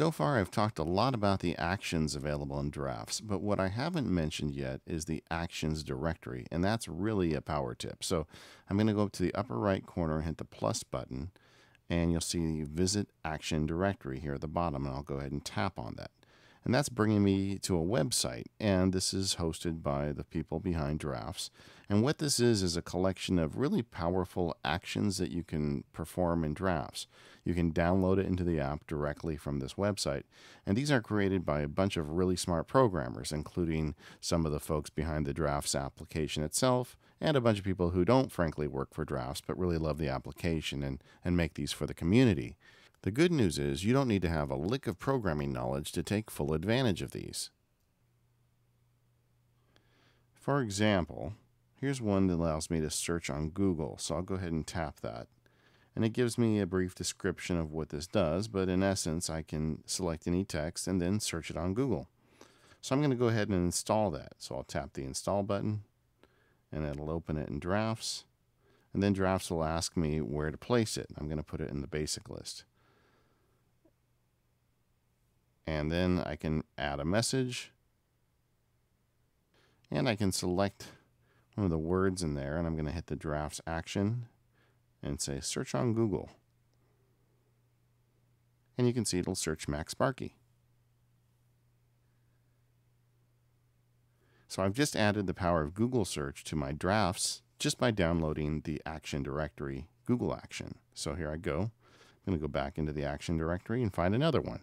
So far, I've talked a lot about the actions available in drafts, but what I haven't mentioned yet is the actions directory, and that's really a power tip. So I'm going to go up to the upper right corner and hit the plus button, and you'll see the visit action directory here at the bottom, and I'll go ahead and tap on that. And that's bringing me to a website, and this is hosted by the people behind Drafts. And what this is, is a collection of really powerful actions that you can perform in Drafts. You can download it into the app directly from this website. And these are created by a bunch of really smart programmers, including some of the folks behind the Drafts application itself, and a bunch of people who don't frankly work for Drafts, but really love the application and, and make these for the community. The good news is you don't need to have a lick of programming knowledge to take full advantage of these. For example, here's one that allows me to search on Google, so I'll go ahead and tap that. And it gives me a brief description of what this does, but in essence, I can select any text and then search it on Google. So I'm going to go ahead and install that. So I'll tap the install button, and it'll open it in Drafts. And then Drafts will ask me where to place it. I'm going to put it in the basic list and then I can add a message and I can select one of the words in there and I'm going to hit the drafts action and say search on Google and you can see it'll search MacSparky. So I've just added the power of Google search to my drafts just by downloading the action directory Google action. So here I go. I'm going to go back into the action directory and find another one.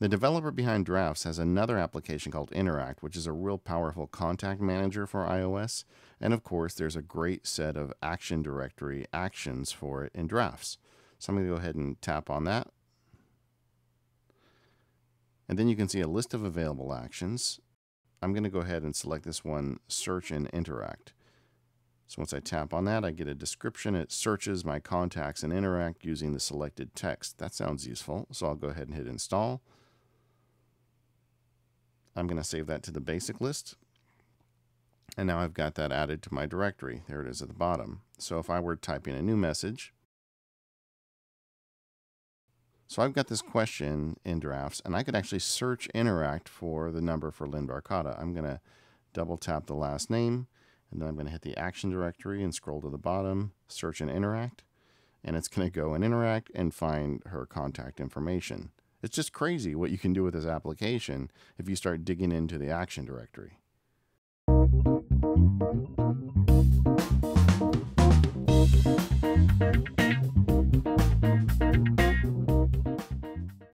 The developer behind Drafts has another application called Interact, which is a real powerful contact manager for iOS. And of course, there's a great set of action directory actions for it in Drafts. So I'm going to go ahead and tap on that. And then you can see a list of available actions. I'm going to go ahead and select this one, Search and Interact. So once I tap on that, I get a description. It searches my contacts and interact using the selected text. That sounds useful. So I'll go ahead and hit install. I'm going to save that to the basic list. And now I've got that added to my directory. There it is at the bottom. So if I were typing a new message, so I've got this question in drafts, and I could actually search interact for the number for Lynn Barkada. I'm going to double tap the last name, and then I'm going to hit the action directory and scroll to the bottom, search and interact, and it's going to go and interact and find her contact information. It's just crazy what you can do with this application if you start digging into the action directory.